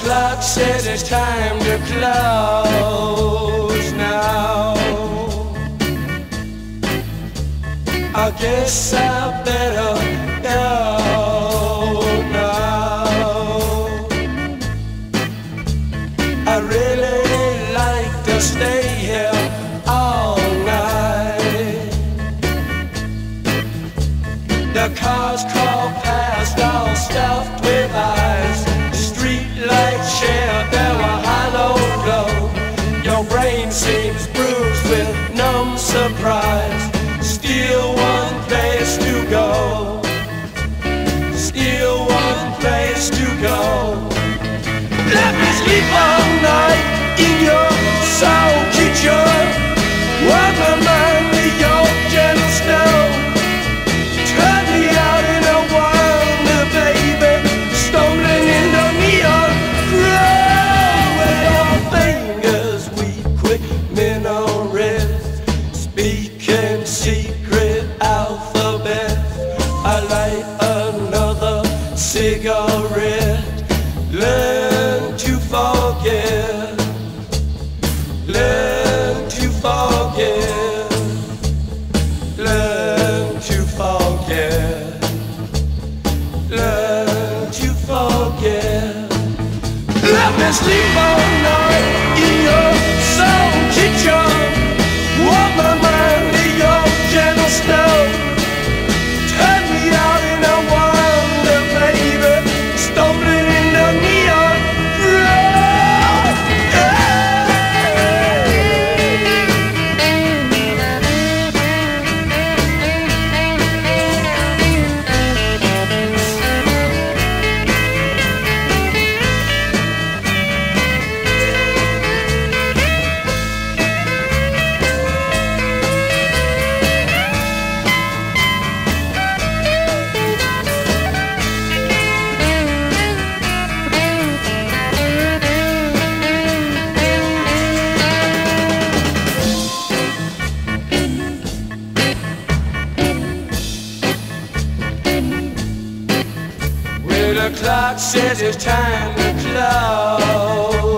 clock says it's time to close now. I guess I better go now. I really like to stay here all night. The cars crawl past, all stuffed with eyes. Hollow glow. Your brain seems bruised with numb surprise. Still one place to go. Still one place to go. Me sleep all night in your soul kitchen. Warm minaret. Speaking secret alphabet. I light another cigarette. Learn to forget. Learn to forget. Learn to forget. Learn to forget. Let me sleep all the clock says it's time to close